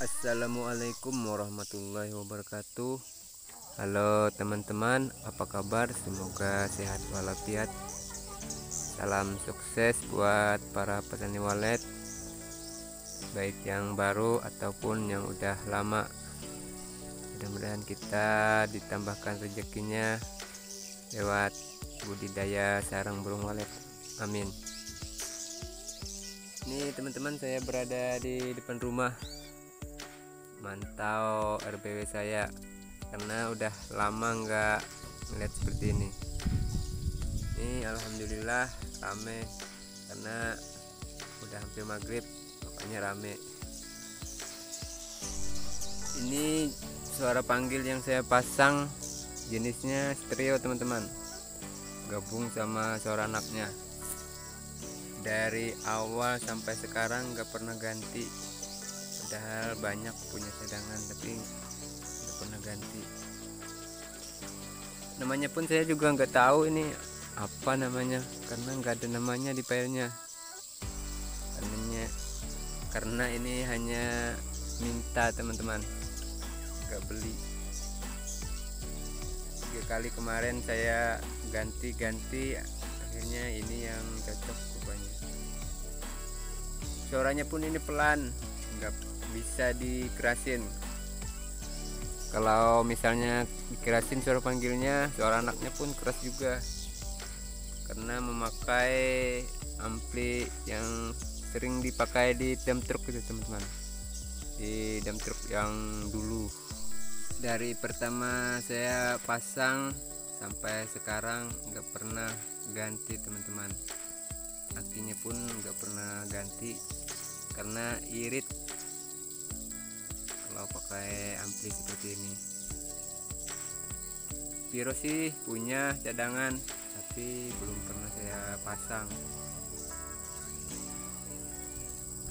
Assalamualaikum warahmatullahi wabarakatuh. Halo teman-teman apa kabar? Semoga sehat walafiat. Salam sukses buat para petani walet Baik yang baru ataupun yang udah lama. Mudah-mudahan kita ditambahkan rezekinya Lewat budidaya sarang burung walet. Amin. Ini teman-teman saya berada di depan rumah mantau RBW saya karena udah lama nggak melihat seperti ini. Ini Alhamdulillah rame karena udah hampir maghrib makanya rame. Ini suara panggil yang saya pasang jenisnya stereo teman-teman. Gabung sama suara anaknya. Dari awal sampai sekarang nggak pernah ganti padahal banyak punya cadangan tapi nggak pernah ganti. Namanya pun saya juga nggak tahu ini apa namanya karena nggak ada namanya di filenya. Karenanya karena ini hanya minta teman-teman nggak beli. Tiga kali kemarin saya ganti-ganti akhirnya ini yang cocok rupanya. Suaranya pun ini pelan nggak bisa dikerasin. Kalau misalnya dikerasin suara panggilnya suara anaknya pun keras juga. Karena memakai ampli yang sering dipakai di dump truck itu teman-teman. Di dump truck yang dulu. Dari pertama saya pasang sampai sekarang nggak pernah ganti teman-teman. Akinya pun nggak pernah ganti karena irit pakai ampli seperti ini. Piro sih? Punya cadangan tapi belum pernah saya pasang.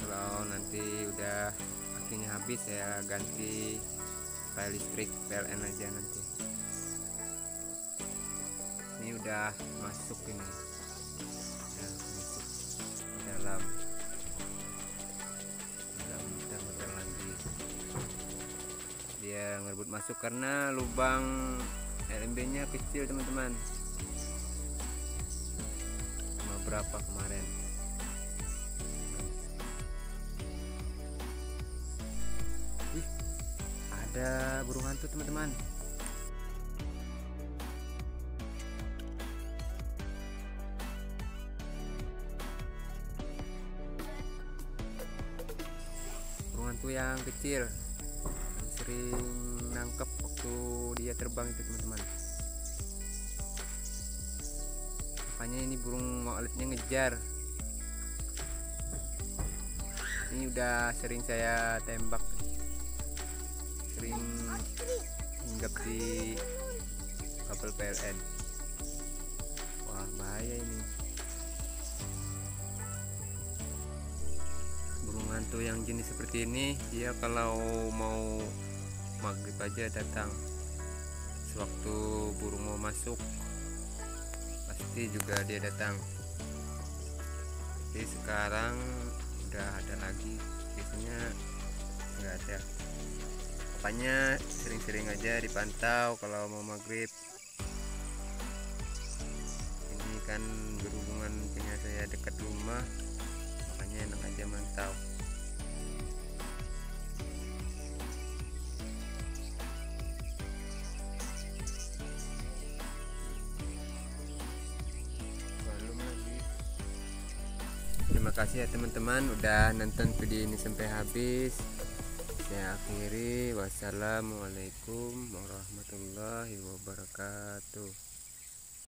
Kalau nanti udah akinya habis saya ganti file listrik PLN aja nanti. Ini udah masuk ini ngerebut masuk karena lubang LMB nya kecil teman-teman. Sama berapa kemarin? Ih, ada burung hantu teman-teman. Burung hantu yang kecil sering nangkep waktu dia terbang itu teman-teman. Makanya ini burung moalitnya ngejar. Ini udah sering saya tembak. Sering hinggap di kabel PLN. Wah bahaya ini. Burung hantu yang jenis seperti ini dia kalau mau maghrib aja datang. Sewaktu burung mau masuk pasti juga dia datang. Tapi sekarang udah ada lagi biasanya nggak ada. Makanya sering-sering aja dipantau kalau mau maghrib. Ini kan berhubungan punya saya dekat rumah makanya enak aja mantau terima kasih ya teman-teman udah nonton video ini sampai habis. Saya akhiri. Wassalamualaikum warahmatullahi wabarakatuh